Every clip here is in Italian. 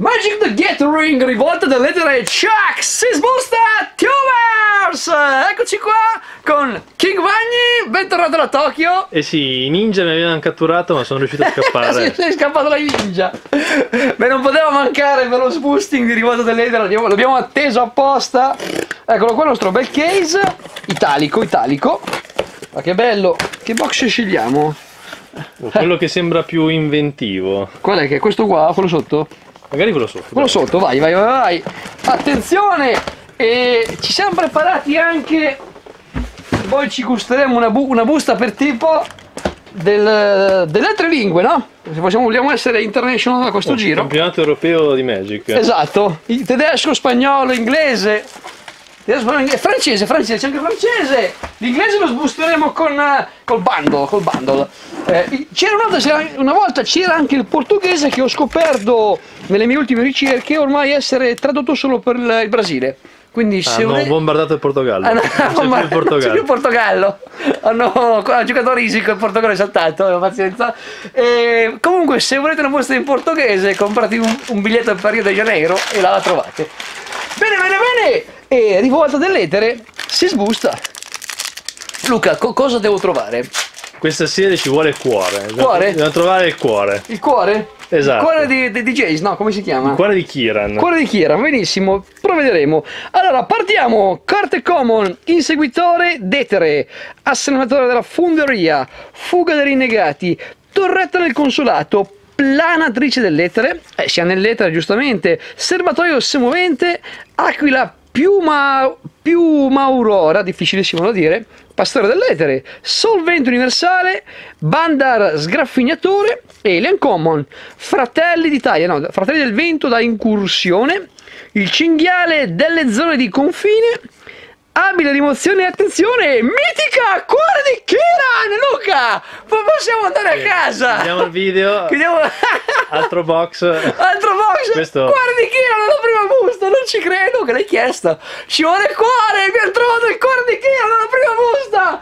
Magic the Gathering, rivolta delle lettere Chuck, si sposta Tumors! Eccoci qua con King Vagni, bentornato da Tokyo. Eh sì, i ninja mi avevano catturato ma sono riuscito a sì, scappare. sei scappato dai ninja. Beh, non poteva mancare per lo spoosting di rivolta delle lettere, l'abbiamo, l'abbiamo atteso apposta. Eccolo qua il nostro bel case, italico, italico. Ma che bello, che box scegliamo? Quello che sembra più inventivo. Qual è che è questo qua, quello sotto? Magari quello sotto. Quello dai. sotto, vai, vai, vai, vai. Attenzione! E ci siamo preparati anche. Poi ci gusteremo una, bu- una busta per tipo del- delle altre lingue, no? Se possiamo, vogliamo essere international da questo Oh, giro. Campionato europeo di Magic. Esatto, il tedesco, spagnolo, inglese. Francese, francese, c'è anche francese. L'inglese lo sbusteremo con eh, col bundle, col bundle. Eh, c'era una, volta, c'era- una volta c'era anche il portoghese che ho scoperto nelle mie ultime ricerche ormai essere tradotto solo per il, il Brasile. Quindi se Hanno volete- bombardato il Portogallo. Ah, no, non c'è ma- più il non c'è più il Portogallo. Portogallo. Hanno ha giocato a risico il Portogallo è saltato, pazienza. E comunque, se volete una busta in portoghese, comprate un, un biglietto per Rio de Janeiro e la trovate. Bene, bene, bene. E rivolta dell'etere si sbusta. Luca, co- cosa devo trovare? Questa serie ci vuole il cuore. Cuore? Dobbiamo trovare il cuore. Il cuore? Esatto. Il cuore di, di DJs, no? Come si chiama? Il cuore di Kiran. Cuore di Kira, benissimo, provvederemo. Allora, partiamo. Carte common, inseguitore d'etere, assemblatore della funderia, fuga dei rinnegati, torretta del consolato, planatrice dell'etere, eh, sia nell'etere giustamente, serbatoio semovente, aquila piuma, piuma aurora, difficilissimo da dire, pastore dell'etere, solvente universale, bandar sgraffignatore, alien common, fratelli d'Italia, no, fratelli del vento da incursione, il cinghiale delle zone di confine, abile rimozione e attenzione, mitica cuore di Kiran, Luca, ma possiamo andare a casa. Vediamo il video. Chiudiamo- Altro box. Altro box! Questo- Guardi chi era la prima busta, non ci credo che l'hai chiesto! Ci vuole il cuore! Abbiamo trovato il cuore di era la prima busta!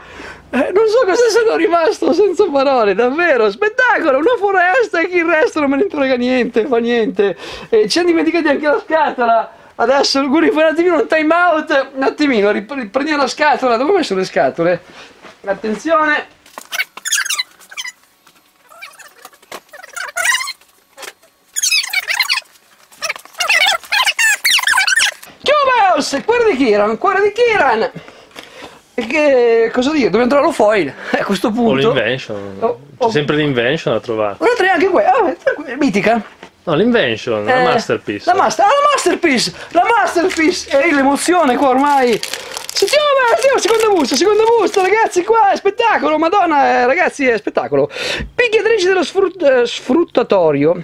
Eh, non so cosa sono rimasto senza parole, davvero, spettacolo, una foresta e chi il resto non me ne frega niente, fa niente. E ci siamo dimenticati anche la scatola. Adesso Guri fai un attimino un time out, un attimino, rip- riprendiamo la scatola, dove ho messo le scatole? Attenzione. Cubers, cuore di Kiran, cuore di Kiran. E che cosa dire? Dobbiamo trovare lo foil a questo O punto. l'invention. Oh, C'è oh. sempre l'invention da trovare. Una tre anche qua, ah, mitica. No, l'invention, la Eh, masterpiece. La, master, ah, la masterpiece! La masterpiece! E l'emozione qua ormai. Sentiamo, sentiamo, seconda busta, seconda busta, ragazzi, qua è spettacolo, madonna, eh, ragazzi, è spettacolo. Picchiatrice dello sfrut- eh, sfruttatorio,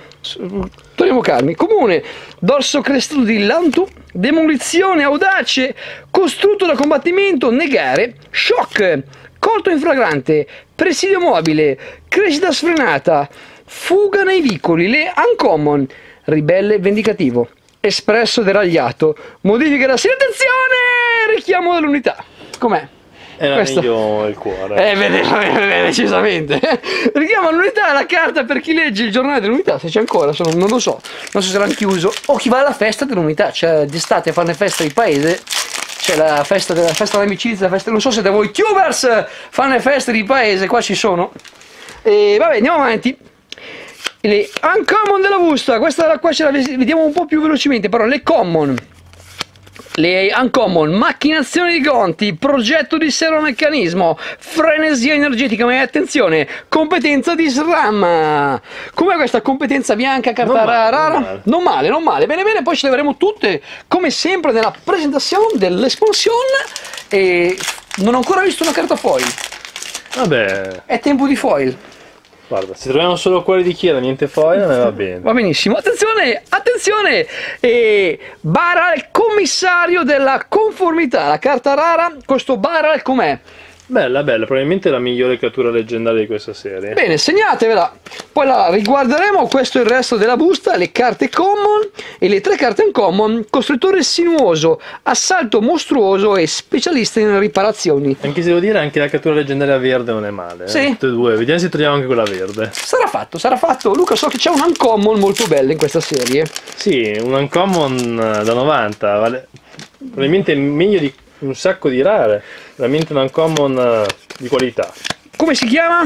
torniamo calmi, comune, dorso crestuto di Lantu, demolizione audace, costrutto da combattimento, negare, shock, colto in flagrante, presidio mobile, crescita sfrenata, fuga nei vicoli, le uncommon, ribelle vendicativo, espresso deragliato, modifica da attenzione, richiamo dell'unità. Com'è? Era Questo- meglio il cuore. Eh, bene, bene, decisamente. Richiamo all'unità la carta per chi legge il giornale dell'unità, se c'è ancora, se non, lo so. Non so se l'hanno chiuso. O chi va alla festa dell'unità, cioè d'estate fanno le feste di paese. C'è la festa della festa dell'amicizia, la festa, non so se da voi tubers fanno le feste di paese, qua ci sono. E vabbè, andiamo avanti. Le uncommon della busta, questa qua ce la vediamo un po' più velocemente, però le common. Le uncommon, macchinazione di conti, progetto di seromeccanismo, frenesia energetica, ma attenzione, competenza di SRAM. Com'è questa competenza bianca carta Non non male. Non male, non male. Bene, bene, poi ce le avremo tutte, come sempre, nella presentazione dell'espansione. E non ho ancora visto una carta foil. Vabbè, È tempo di foil. Guarda, se troviamo solo cuore di Kiran, niente foil, me va bene. Va benissimo. Attenzione, attenzione. E Baral, commissario della conformità. La carta rara, questo Baral com'è? Bella, bella, probabilmente la migliore creatura leggendaria di questa serie. Bene, segnatevela. Poi la riguarderemo. Questo è il resto della busta: le carte common e le tre carte uncommon. Costruttore sinuoso, assalto mostruoso e specialista in riparazioni. Anche se devo dire, anche la creatura leggendaria verde non è male. eh. Sì. Tutte e due, vediamo se troviamo anche quella verde. Sarà fatto, sarà fatto. Luca, so che c'è un uncommon molto bello in questa serie. Sì, un uncommon eh, da 90, vale... probabilmente meglio di un sacco di rare. Veramente un uncommon eh, di qualità. Come si chiama?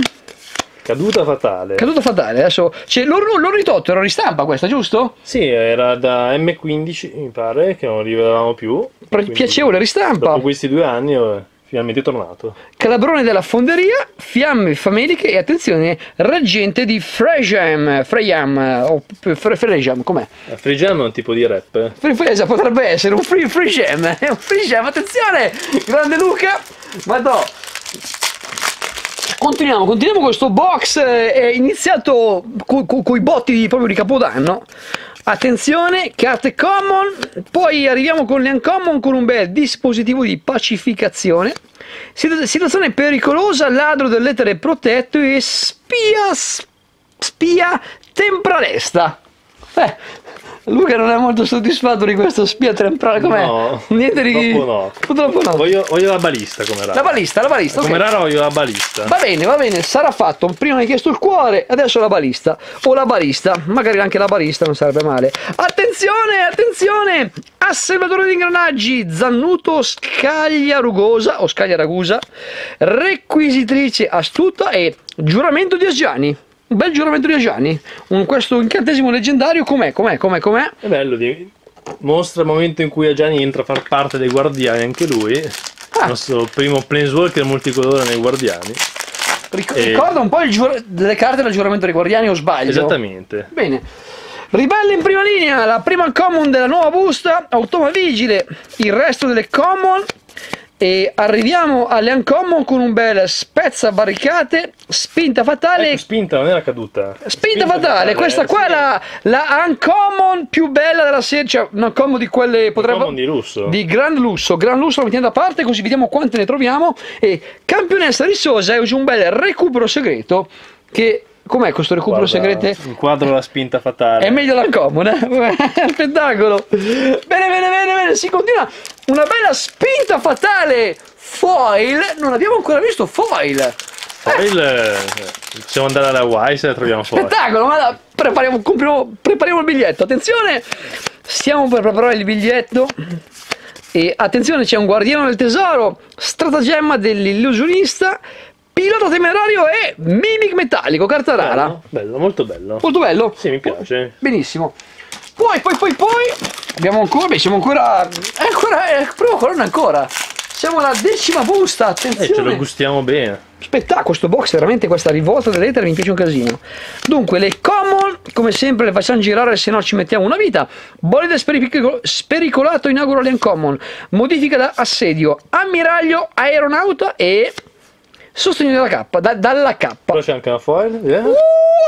Caduta fatale. Caduto fatale. Adesso c'è l'or- l'orritotto, era ristampa questa, giusto? Sì, era da M15 mi pare, che non rivedevamo più. Pre- piacevole ristampa. Dopo questi due anni finalmente tornato. Calabrone della fonderia, fiamme fameliche e attenzione, reggente di Frejam. Frejam, o Fre- Frejam, com'è? La Free Jam è un tipo di rap. Free Fresa potrebbe essere un free, free jam, è un free jam, attenzione! Grande Luca! Madò! Continuiamo, continuiamo questo box, eh, è iniziato con i botti di- proprio di Capodanno. Attenzione, carte common, poi arriviamo con le uncommon con un bel dispositivo di pacificazione. Situ- Situazione pericolosa, ladro dell'etere protetto e spia, spia tempralesta. Eh, Luca non è molto soddisfatto di questo spia temporale, com'è? No, Niente di... purtroppo no. Purtroppo no. Voglio, voglio la balista come rara. La balista, la balista. Come rara voglio la balista. Va bene, va bene, sarà fatto. Prima mi hai chiesto il cuore, adesso la balista. O la balista, magari anche la balista non sarebbe male. Attenzione, attenzione! Asservatore di ingranaggi, zannuto, scaglia rugosa o scaglia ragusa, requisitrice astuta e giuramento di Asgiani. Un bel giuramento di Asgiani. Un, questo incantesimo leggendario com'è? Com'è? Com'è? Com'è? È bello, di... mostra il momento in cui Agiani entra a far parte dei guardiani, anche lui. Ah. Il nostro primo planeswalker multicolore nei guardiani. Ric- Eh. Ricorda un po' il delle carte del giuramento dei guardiani o sbaglio? Esattamente. Bene. Ribelle in prima linea, la prima common della nuova busta, Automa Vigile, il resto delle common e arriviamo alle uncommon con un bel spezza barricate, spinta fatale, Ecco, spinta non era caduta. spinta fatale, questa qua è la, la uncommon più bella della serie, cioè una uncommon di quelle potrebbe... Di lusso. Di gran lusso, gran lusso la mettiamo da parte così vediamo quante ne troviamo e campionessa rissosa e un bel recupero segreto che com'è questo recupero Guarda, segreto? Un quadro la spinta fatale. È meglio la comoda, eh? spettacolo. Bene, bene, bene, bene, si continua. Una bella spinta fatale. Foil, non abbiamo ancora visto foil. Poi il... Possiamo andare alla Hawaii se la troviamo fuori. Spettacolo, ma prepariamo, compriamo- prepariamo il biglietto. Attenzione, stiamo per preparare il biglietto. E attenzione, c'è un guardiano del tesoro, stratagemma dell'illusionista, pilota temerario e mimic metallico, carta rara. Bello, bello, molto bello. Molto bello. Sì, mi piace. Benissimo. Poi, poi, poi, poi abbiamo ancora, beh, siamo ancora, è ancora, è prima colonna ancora. Siamo alla decima busta, Eh, ce lo attenzione. gustiamo bene. Spettacolo, sto box, veramente questa rivolta delle lettere mi piace un casino. Dunque, le common, come sempre, le facciamo girare, se no ci mettiamo una vita. Bolide sperico- spericolato inaugura le uncommon. Modifica da assedio, ammiraglio, aeronauta e sostegno della K, da- dalla K. Però c'è anche una foil. eh? Uh,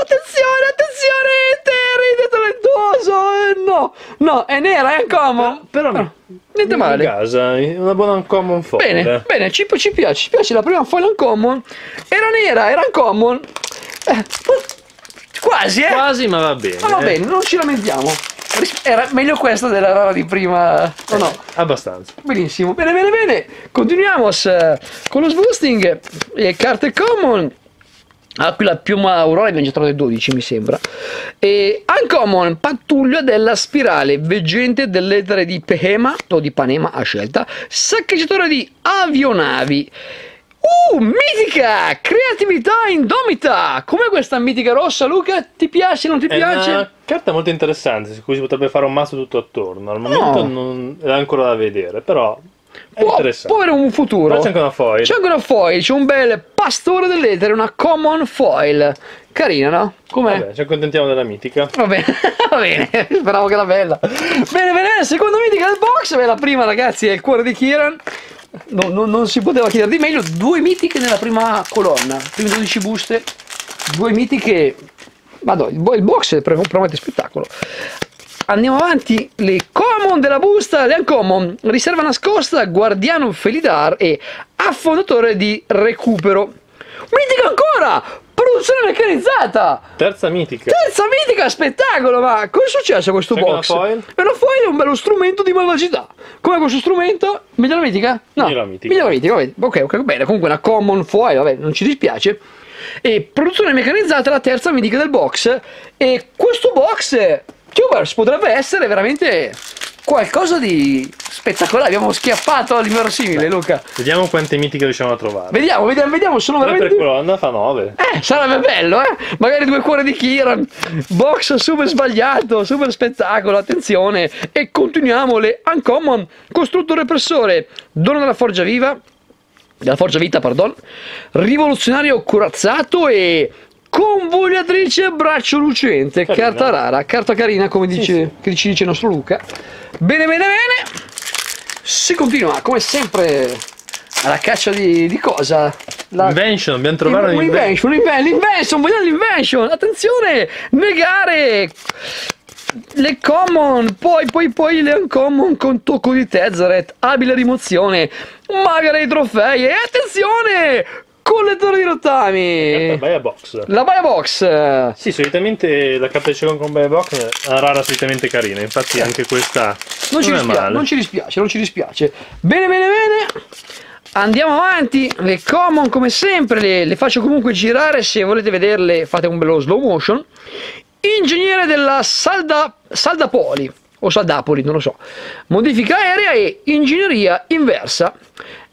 attenzione, attenzione, Terry, talentuoso. Eh, no, no, è nera, è uncommon. Però Ah, niente in male. casa, una buona uncommon foil. Bene, bene, ci, ci piace, ci piace la prima foil uncommon. Era nera, era uncommon. Eh, quasi, eh. Quasi, ma va bene. Ma va bene, non ci lamentiamo. Era meglio questa della rara di prima. O no? Abbastanza. Benissimo, bene, bene, bene. Continuiamo s- con lo swoosting. E carte common. Aquila, piuma, aurora, abbiamo già trovato 12 mi sembra. E uncommon, pattuglia della spirale, veggente dell'etere di Pehema o di Panema a scelta, saccheggiatore di avionavi. Uh, mitica! Creatività indomita! Com'è questa mitica rossa, Luca? Ti piace, non ti È piace? una carta molto interessante, su cui si potrebbe fare un mazzo tutto attorno. Al momento No. non è ancora da vedere, però è Può, può avere un futuro. Però c'è anche una foil. C'è anche una foil, c'è un bel pastore dell'etere, una common foil. Carina, no? Com'è? Vabbè, ci accontentiamo della mitica. Va bene, va bene, speravo che era bella. Bene, bene, bene, seconda mitica del box, beh, la prima ragazzi è il cuore di Kieran. No, no, non si poteva chiedere di meglio, due mitiche nella prima colonna, prime 12 buste, due mitiche, vado, il, bo- il box è promette spettacolo. Andiamo avanti, le common della busta, le uncommon, riserva nascosta, guardiano felidar e affondatore di recupero. Mitica ancora! Produzione meccanizzata! Terza mitica. Terza mitica spettacolo, ma cosa è successo a questo C'è box? foil? Una foil è un bello strumento di malvagità. Come questo strumento? Meglio la mitica? No. Meglio la mitica. Meglio la mitica, vabbè. Ok, ok, bene. Comunque una common foil, vabbè, non ci dispiace. E produzione meccanizzata è la terza mitica del box. E questo box, Tubers, potrebbe essere veramente qualcosa di spettacolare. Abbiamo schiaffato all'inverosimile, Luca. Vediamo quante mitiche riusciamo a trovare. Vediamo, vediamo, vediamo. Sono 3 per veramente. colonna fa 9. Eh, sarebbe bello, eh? Magari due cuori di Kiran. Box super sbagliato, super spettacolo, attenzione. E continuiamo le Uncommon. Costruttore repressore, dono della forgia viva. Della forgia vita, pardon. Rivoluzionario corazzato e convogliatrice braccio lucente. Carina. Carta rara, carta carina, come dice, che ci dice il nostro Luca. Bene, bene, bene. Si continua, come sempre, alla caccia di, di cosa? La- Invention, dobbiamo trovare un un'invention. invention, un inven- l'invention, vogliamo l'invention, attenzione, negare le common, poi, poi, poi le uncommon con tocco di Tezzeret, abile rimozione, maga dei trofei e attenzione, collettore di rottami, Buy a box. la buy box, Sì, solitamente la second con buy a box è una rara solitamente carina, infatti anche questa non ci, non dispiace, male. non ci dispiace, non ci dispiace, bene, bene, bene. Andiamo avanti, le common come sempre le, le faccio comunque girare, se volete vederle fate un bello slow motion. Ingegnere della Salda, Saldapoli, o Saldapoli, non lo so. Modifica aerea e ingegneria inversa.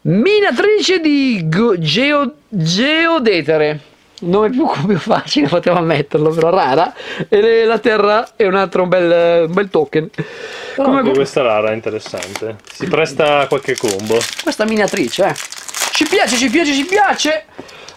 Minatrice di geo- geodetere. Nome più, più facile, poteva metterlo, però rara. E la terra è un altro bel, un bel token. Però Come- anche questa rara è interessante. Si presta a qualche combo. questa minatrice, eh. Ci piace, ci piace, ci piace.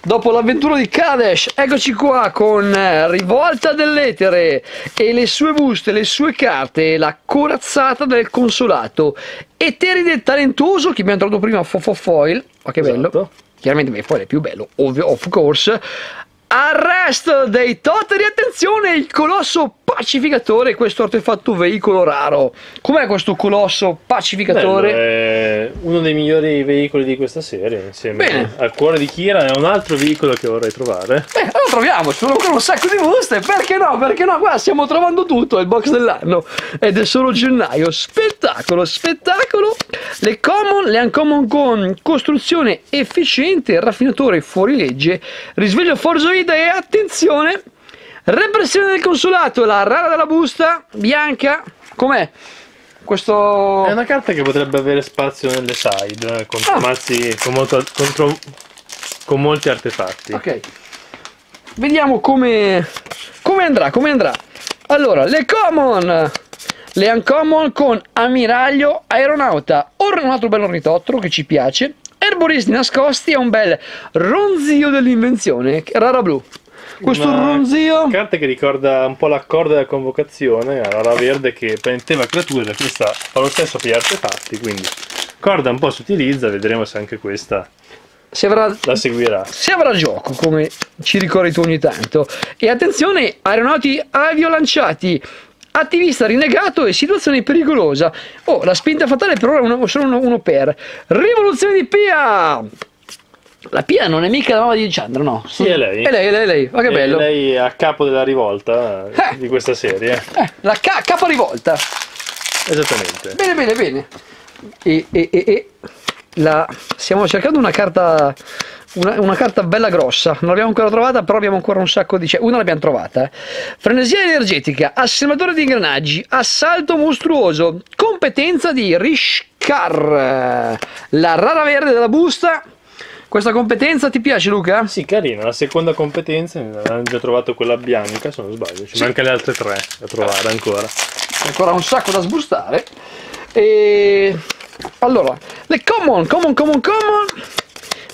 Dopo l'avventura di Kadesh, eccoci qua con eh, Rivolta dell'Etere e le sue buste, le sue carte, la corazzata del consolato. Eteride talentuoso, che abbiamo tradotto prima Fofo Foil, ma che bello. Esatto. Chiaramente il foil è più bello, ovvio, of course. Arresto dei totali, attenzione, il colosso pacificatore, questo artefatto veicolo raro. Com'è questo colosso pacificatore? Bello, è uno dei migliori veicoli di questa serie, insieme Bene. al cuore di Kira è un altro veicolo che vorrei trovare. Eh, allora troviamo, ci sono ancora un sacco di buste, perché no? Perché no? Qua stiamo trovando tutto, è il box dell'anno ed è solo gennaio. Spettacolo, spettacolo. Le common, le uncommon con costruzione efficiente, raffinatore fuorilegge, risveglio forza vita e attenzione, repressione del consolato, la rara della busta, bianca, com'è? Questo... È una carta che potrebbe avere spazio nelle side, eh, contro Ah. mazzi con, molto- contro- con molti artefatti. Ok. Vediamo come, come andrà, come andrà. Allora, le common. Le uncommon con ammiraglio aeronauta. Ora un altro bel ornitottero che ci piace. Erboristi nascosti e un bel ronzio dell'invenzione. Rara blu. Questo Una ronzio. Carta che ricorda un po' l'accordo della convocazione, rara verde che prendeva creature, questa fa lo stesso per gli artefatti, quindi corda un po' si utilizza, vedremo se anche questa Si avrà la seguirà. si avrà gioco, come ci ricordi tu ogni tanto. E attenzione, aeronauti aviolanciati, attivista rinnegato e situazione pericolosa. Oh, la spinta fatale per ora è uno, solo uno, uno per. Rivoluzione di Pia! La Pia non è mica la mamma di Chandra, no? Sì, è lei. È lei, è lei, è lei. Ma che E bello. lei è a capo della rivolta eh, Eh. di questa serie. Eh, la ca- capa rivolta. Esattamente. Bene, bene, bene. E, e, e, e la... stiamo cercando una carta. Una, una carta bella grossa, non l'abbiamo ancora trovata, però abbiamo ancora un sacco di. Una l'abbiamo trovata. eh. Frenesia energetica, assemblatore di ingranaggi, assalto mostruoso, competenza di Rishkar, la rara verde della busta. Questa competenza ti piace, Luca? Sì, carina, la seconda competenza, abbiamo già trovato quella bianca, se non sbaglio, ci Sì. manca le altre tre da trovare ancora. C'è ancora un sacco da sbustare. E allora, le common, common, common, common.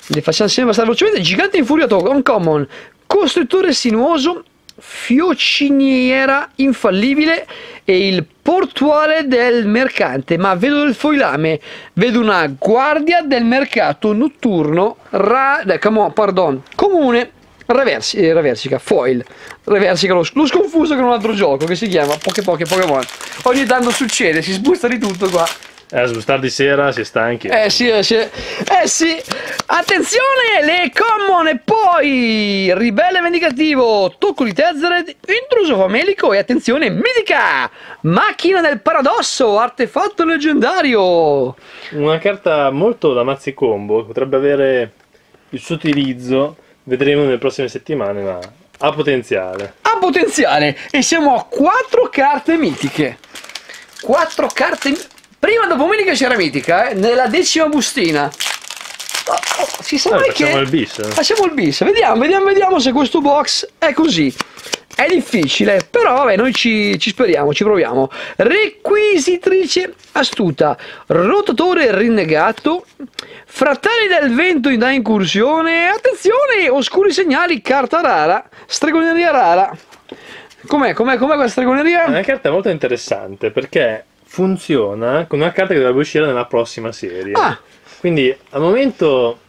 Le facciamo insieme abbastanza velocemente. Gigante infuriato, un common. Costruttore sinuoso, fiociniera infallibile e il portuale del mercante. Ma vedo del foilame, vedo una guardia del mercato notturno, ra, come on, pardon, comune Reversi, eh, Reversica, Foil. Reversica, lo, lo sconfuso con un altro gioco che si chiama Poche Poche Pokémon. Ogni tanto succede, si sbusta di tutto qua. Eh, a sbustare di sera si è stanchi. Eh sì, eh sì, eh sì. Attenzione, le common e poi ribelle vendicativo, tocco di Tezzeret, intruso famelico e attenzione, mitica, macchina del paradosso, artefatto leggendario. Una carta molto da mazzi combo, potrebbe avere il suo utilizzo, vedremo nelle prossime settimane, ma ha potenziale. Ha potenziale e siamo a quattro carte mitiche. Quattro carte mitiche. Prima domenica c'era mitica, eh, nella decima bustina. Oh, oh, si sa Eh, facciamo che... il bis. eh. Facciamo il bis, vediamo, vediamo, vediamo se questo box è così. È difficile, però vabbè, noi ci, ci speriamo, ci proviamo. Requisitrice astuta, rotatore rinnegato, fratelli del vento da incursione, attenzione, oscuri segnali, carta rara, stregoneria rara. Com'è, com'è, com'è questa È stregoneria? una carta molto interessante perché funziona con una carta che dovrebbe uscire nella prossima serie. Ah. Quindi al momento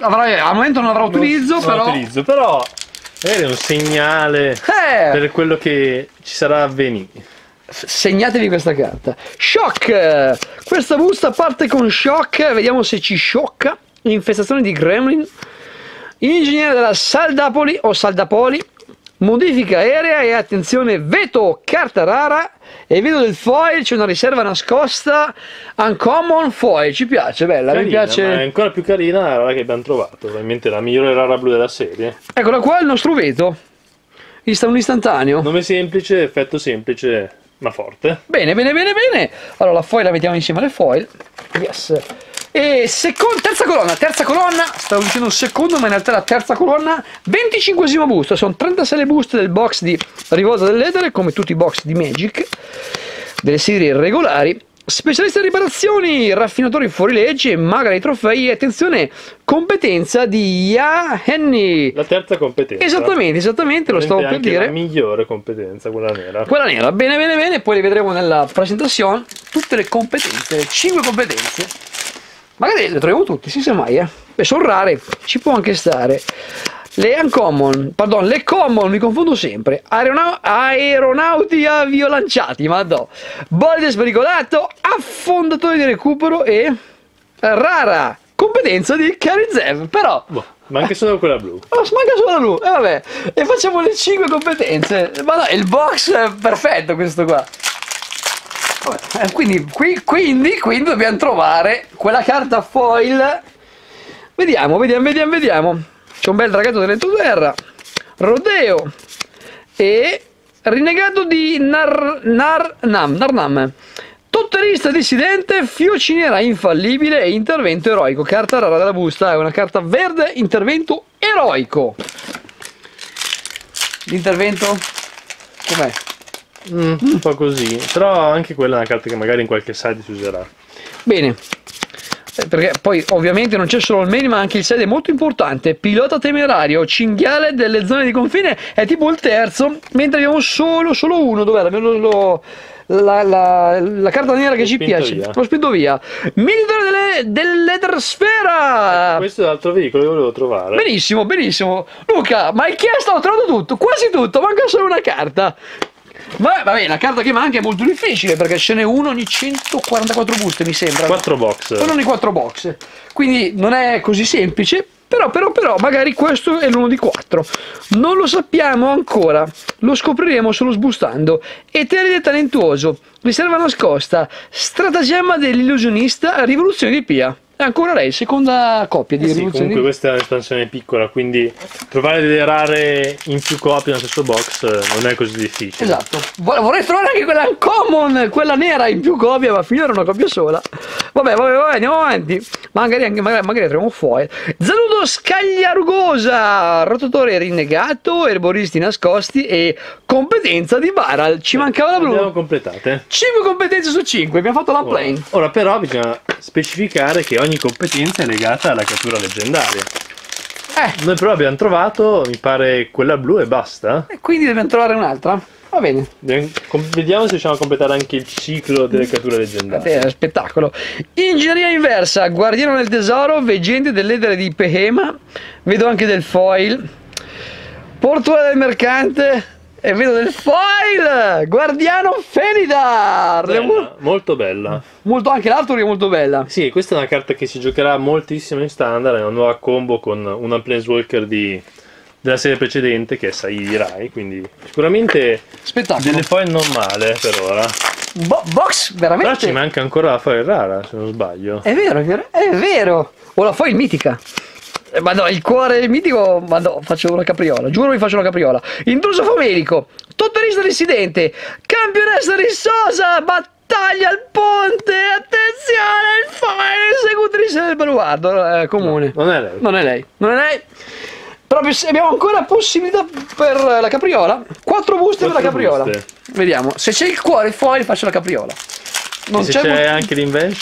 Avrà- al momento non avrà utilizzo, non però... utilizzo, però magari è un segnale Eh, per quello che ci sarà a venire. segnatevi questa carta. Shock! Questa busta parte con shock, vediamo se ci sciocca. Infestazione di gremlin. Ingegnere della Saldapoli o Saldapoli. Modifica aerea e attenzione, veto, carta rara. E vedo del foil, c'è una riserva nascosta. Uncommon foil, ci piace, bella, mi Carina, piace. ma è ancora più carina la rara che abbiamo trovato. Probabilmente la migliore rara blu della serie. Eccola qua il nostro veto. Ista- un istantaneo. Nome semplice, effetto semplice, ma forte. Bene, bene, bene, bene. Allora la foil la mettiamo insieme alle foil. Yes. E secon- terza colonna, terza colonna, stavo dicendo secondo, ma in realtà la terza colonna, 25esima busta, sono 36 le buste del box di Rivolta dell'Edere, come tutti i box di Magic, delle serie regolari. Specialista in riparazioni, raffinatori fuorilegge, maga dei trofei e attenzione, competenza di Ya Henny. La terza competenza. Esattamente, esattamente, lo stavo per dire. La migliore competenza, quella nera. Quella nera, bene bene bene, poi le vedremo nella presentazione, tutte le competenze, le 5 competenze. Magari le troviamo tutte, si sa mai, eh. Beh, sono rare, ci può anche stare. Le uncommon, pardon, le common, mi confondo sempre. Aerona- aeronauti aviolanciati, ma no. Bolide spericolato, affondatore di recupero e rara competenza di Karizev, però Boh, ma anche solo quella blu. Oh, manca solo la blu. E vabbè, e facciamo le 5 competenze. Ma no, il box è perfetto questo qua. Eh, quindi, qui, quindi, quindi dobbiamo trovare quella carta foil. Vediamo, vediamo, vediamo, vediamo. C'è un bel dragato dell'entoterra. Rodeo. E rinnegato di Nar, Narnam. Narnam. Totterista dissidente, fiociniera infallibile e intervento eroico. Carta rara della busta, è una carta verde, intervento eroico. L'intervento com'è? Mm, un po' così. Però anche quella è una carta che magari in qualche side si userà. Bene. Eh, Perché poi ovviamente non c'è solo il main ma anche il side è molto importante. Pilota temerario, cinghiale delle zone di confine è tipo il terzo, mentre abbiamo solo, solo uno. Dov'è? La, la- la carta nera che ci piace. via. L'ho spinto via. Militare delle, dell'Etersfera. Questo è l'altro veicolo che volevo trovare. Benissimo, benissimo. Luca, ma hai chiesto, ho trovato tutto, quasi tutto, manca solo una carta. Ma vabbè, la carta che manca è molto difficile perché ce n'è uno ogni 144 buste, mi sembra. 4 box. Sono ogni 4 box. Quindi non è così semplice. Però, però, però, magari questo è l'uno di quattro. Non lo sappiamo ancora. Lo scopriremo solo sbustando. Eteride talentuoso, riserva nascosta, stratagemma dell'illusionista, rivoluzione di Pia. Ancora lei, seconda coppia di Eh sì, comunque questa è un'espansione piccola, quindi trovare delle rare in più copie nello stesso box eh, non è così difficile. Esatto. Vo- Vorrei trovare anche quella common, quella nera in più copie, ma finora una copia sola. Vabbè, vabbè, vabbè, andiamo avanti. Magari, anche, magari, magari troviamo foil. Zanudo scagliarugosa, rotatore rinnegato, erboristi nascosti e competenza di Baral. Ci mancava la Abbiamo blu. completate. 5 competenze su 5, abbiamo fatto la Ora, plane. ora però bisogna specificare che ogni competenza è legata alla cattura leggendaria. Eh, Noi però abbiamo trovato, mi pare, quella blu e basta. e quindi dobbiamo trovare un'altra. Va bene. Vediamo se riusciamo a completare anche il ciclo delle catture leggendarie. È spettacolo. Ingegneria inversa, guardiano del tesoro, veggente dell'edere di Pehema, vedo anche del foil. Portuale del mercante. E vedo del foil! Guardiano Felidar! Bella, molto bella. Molto, anche l'altro è molto bella. Sì, questa è una carta che si giocherà moltissimo in standard, è una nuova combo con una Planeswalker di, della serie precedente che è Sai Rai, quindi sicuramente Spettacolo. delle foil non male per ora. Bo- box veramente. Però ci manca ancora la foil rara, se non sbaglio. È vero, è vero, è vero. O la foil mitica. Eh, Ma no, il cuore mitico, ma no, faccio una capriola, giuro vi faccio una capriola. Intruso famelico, totalista dissidente, campionessa rissosa, battaglia al ponte, attenzione, il foil, esecutrice del baluardo, eh, comune. Non è lei. Non è lei, non è lei. Proprio se abbiamo ancora possibilità per la capriola. Quattro buste per la Quattro capriola. buste. Vediamo. Se c'è il cuore foil faccio la capriola. Non E se c'è, c'è bu- anche l'invento?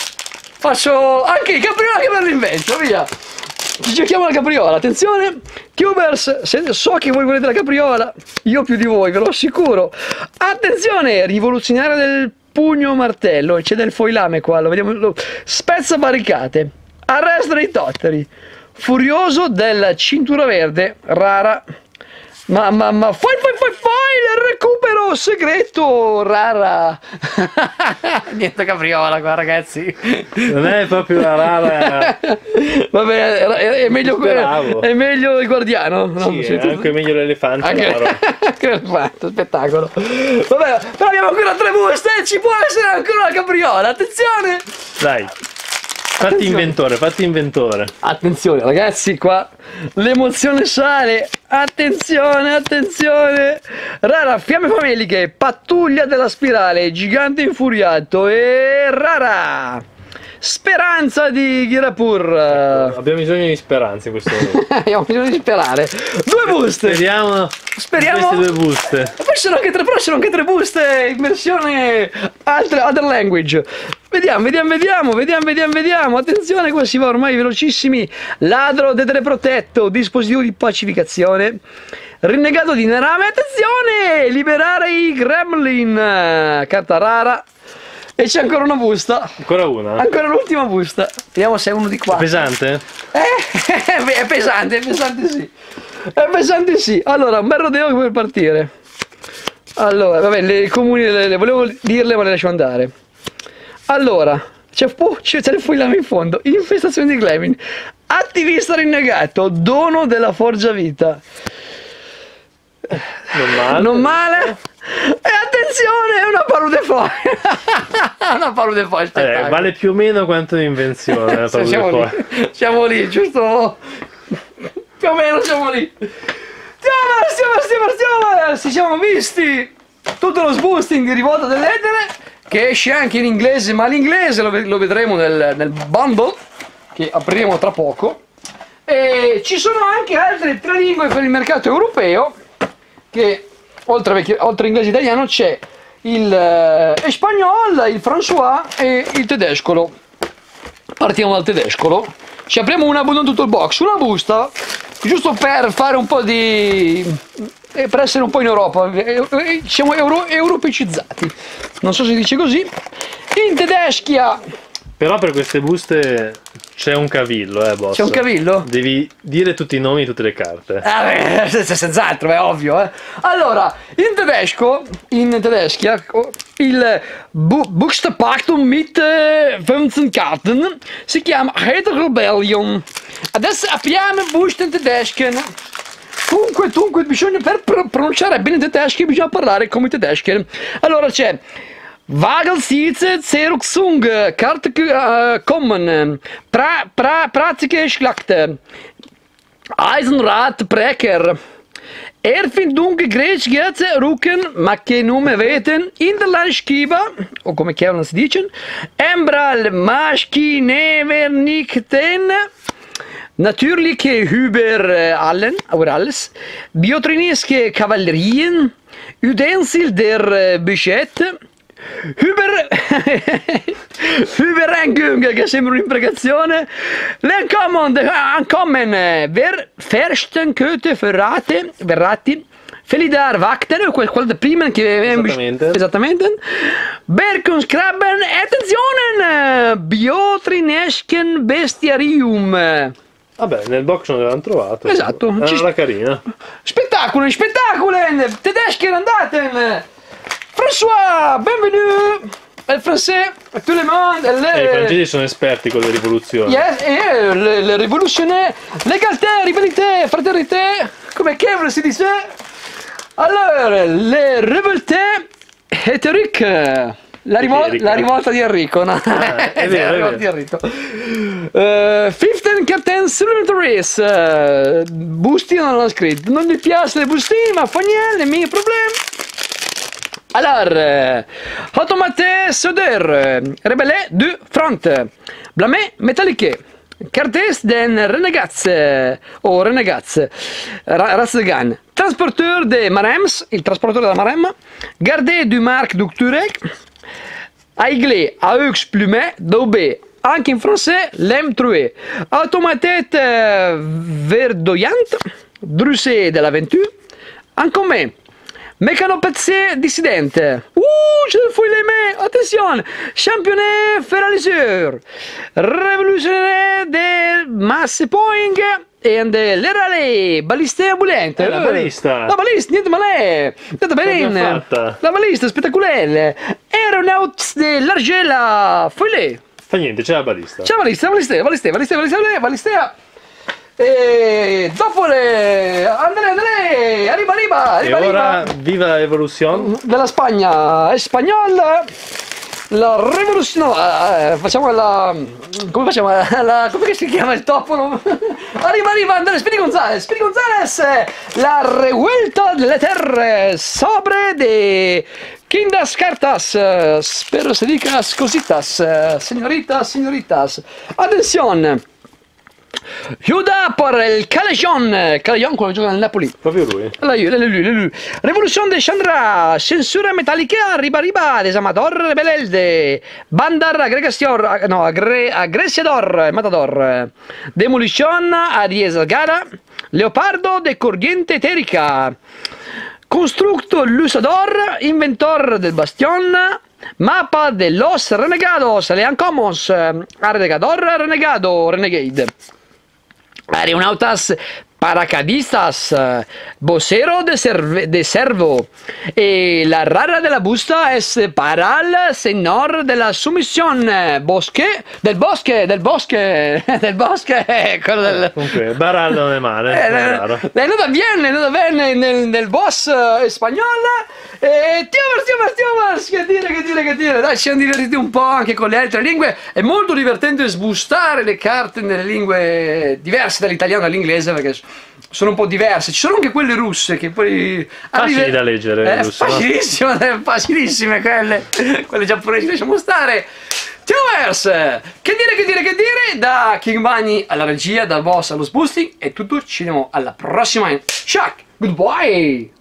Faccio anche il capriola che per l'invento, via. Ci giochiamo la capriola, attenzione. Cubers, so che voi volete la capriola, io più di voi, ve lo assicuro. Attenzione, rivoluzionario del pugno martello, c'è del foilame qua, lo vediamo. lo- Spezza barricate, arresta dei totteri, furioso della cintura verde, rara. Ma, ma, ma, foil, foil, foil, foil, recupero segreto, rara. Niente capriola qua, ragazzi. Non è proprio la rara. Vabbè, è, è- meglio, è meglio il guardiano. No, sì, è anche meglio l'elefante. anche, anche l'elefante, spettacolo. Vabbè, però abbiamo ancora tre buste, ci può essere ancora la capriola, attenzione! Dai. Fatti inventore, fatti inventore. Attenzione ragazzi, qua l'emozione sale. Attenzione, attenzione. Rara, fiamme fameliche, pattuglia della spirale, gigante infuriato e rara. Speranza di Ghirapur. Abbiamo bisogno di speranza in questo momento. Abbiamo bisogno di sperare. Due buste. Speriamo, Speriamo- queste due buste. E poi sono anche tre, però ci sono anche tre buste in versione altre- other language. Vediamo, vediamo, vediamo, vediamo, vediamo, vediamo. Attenzione, qua si va ormai velocissimi. Ladro dedere protetto, dispositivo di pacificazione. Rinnegato di Nerame, attenzione! Liberare i gremlin. Carta rara. E c'è ancora una busta. Ancora una. Ancora l'ultima busta. Vediamo se è uno di qua. Pesante? Eh, è pesante, è pesante sì. È pesante sì. Allora, un bel rodeo per partire. Allora, vabbè, le comuni le, le volevo dirle, ma le lascio andare. Allora, c'è, oh, il foilame in fondo. Infestazione di Glemin. Attivista rinnegato. Dono della forgia vita. Non male. Non male. E attenzione, è una palude foil. una palude foil. Eh, vale più o meno quanto la palude siamo, lì, siamo lì, giusto? Più o meno siamo lì. Stiamo, stiamo, stiamo, stiamo. Ci siamo visti tutto lo sboosting di rivolta dell'etere che esce anche in inglese, ma l'inglese lo, lo vedremo nel, nel bundle che apriremo tra poco. E ci sono anche altre tre lingue per il mercato europeo che oltre, vecchio- oltre inglese e italiano c'è il eh, spagnolo, il François e il tedescolo. Partiamo dal tedescolo. Ci apriamo una in tutto il box, una busta, giusto per fare un po' di. eh, per essere un po' in Europa. eh, eh, Siamo euro, europeizzati. Non so se dice così. In tedeschia Però per queste buste c'è un cavillo, eh, boss. c'è un cavillo. Devi dire tutti i nomi di tutte le carte. Ah, beh, se- senz'altro, è ovvio. Eh. Allora, in tedesco, in tedeschia, il Bu- mit eh, 15 Karten si chiama Red Rebellion. Adesso apriamo il busto in tedesco. Dunque, dunque, bisogna, per pro- pronunciare bene i tedeschi bisogna parlare come i tedeschi. Allora c'è Wagelsitze Zerungsung, Karte äh, kommen, pra, pra, Praktike Schlachte, Eisenrad Breker, Erfindung Gretsch Gerze Rucken, ma che nome avete? Interland Schiba, o come chiamano si dice, Embral Maschi Nevernichten, Natürliche Hüber äh, allen, oder alles, Biotrinische Kavallerien, Utensil der äh, Hüber... Hüberengung, che sembra un'imprecazione. L'encommon, ankommen, ver, versten, köte, ferrate, verratti, felidar, quel- quello prima che... Esattamente. Esattamente. Scrabben, attenzione, Biotrinesken Bestiarium. Vabbè, nel box non l'avevano trovato. Esatto. Era la carina. Spettacolo, spettacolo, tedeschi andaten. François, bienvenue. Il français, tout le monde, Eh, I le, francesi sono esperti con le rivoluzioni. yes, eh, le, le rivoluzionaire, l'égalité, rivalité, fraternité, come cavolo si dice? Allora, le rivolte Eteric, la, rivol- la rivolta di Enrico, no? Ah, è vero, la è rivolta vero. di Enrico. Uh, Fifteen Captain Silvertrace, uh, bustine non l'ho scritto, non gli piace le bustine, ma fa niente, miei problemi. Alors, Automate Soder, Rebelle du Front, Blamé Metallique, Cartes den Renegats, o Renegats, Ra- Razgan, Transporteur de Marems, il trasportatore della Maremma, Gardé du Marc Ducturec, Aiglé, Aux Plumet, Daubé, anche in français, Lem Troué, Automatet euh, Verdoyant, Drusé de la Venture, Encore me, Mécanopathier Dissidente, Ouh, je fouille les mains, attention, Championnet Ferraliseur, Révolutionnaire de Masse Poing, e l'Erale, baliste ambulante. Eh, la balista. La balista, niente male. Niente bene. La balista, spettacolare. Aeronauts dell'Argela, Foilé. Fa niente, c'è la balista. Ciao balista, baliste, baliste, baliste, baliste, baliste. E dopo le... Andrea, Andrea, arriva, arriva, E arriva, ora, arriva. viva la rivoluzione. Della Spagna spagnola. La rivoluzione, no, eh, facciamo la, come facciamo, la, come si chiama il topo? arriva, arriva, Andrea, Spiri Gonzales, Spiri Gonzales, la revuelta delle terre sobre de Kindas Cartas, spero se dicas cositas, señoritas, señoritas, attenzione, Chiuda per il Calejon, Calejon quello che gioca nel Napoli. Proprio lui. La lui, lui, la lui. Revolution de Chandra, censura metallica, riba riba, desamador, rebelde, bandar, agregación, no, agre, agresiador, matador, demolition, aries gara, leopardo de corriente eterica, constructo lusador, inventor del bastión, mapa de los renegados, lean commons, renegador, renegado, renegade. Aeronautas Paracadistas, vocero de, serve- de servo. Y la rara de la busta es para el señor de la sumisión. Bosque, del bosque, del bosque, del bosque. quello del- Comunque, Barallo non è male. eh, è eh, andata bene, è andata bene nel, nel boss eh, spagnolo. E Tiomers, Tiomers, Tiomers, che dire, che dire, che dire. Dai, ci siamo divertiti un po' anche con le altre lingue. È molto divertente sbustare le carte nelle lingue diverse dall'italiano e dall'inglese perché sono un po' diverse. Ci sono anche quelle russe che poi... Facili da leggere, Eh, russe, no? facilissime, eh, facilissime quelle. quelle giapponesi lasciamo stare. Tiomers, che dire, che dire, che dire. Da King Bunny alla regia, dal boss allo sboosting. È tutto, ci vediamo alla prossima. Ciao, goodbye.